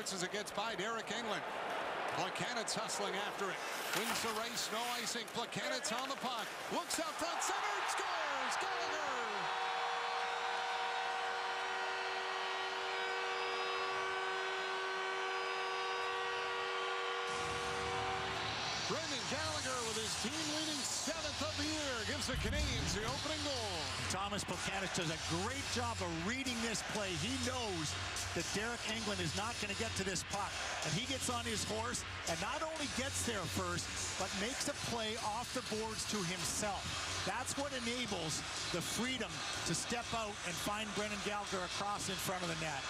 boards as it gets by Deryk Engelland. Plekanec hustling after it. Wins the race, no icing. Plekanec on the puck. Looks out front center, scores! Gallagher! Brendan Gallagher with his of the year gives the Canadiens the opening goal. Tomas Plekanec does a great job of reading this play. He knows that Deryk Engelland is not going to get to this puck. And he gets on his horse and not only gets there first, but makes a play off the boards to himself. That's what enables the freedom to step out and find Brendan Gallagher across in front of the net.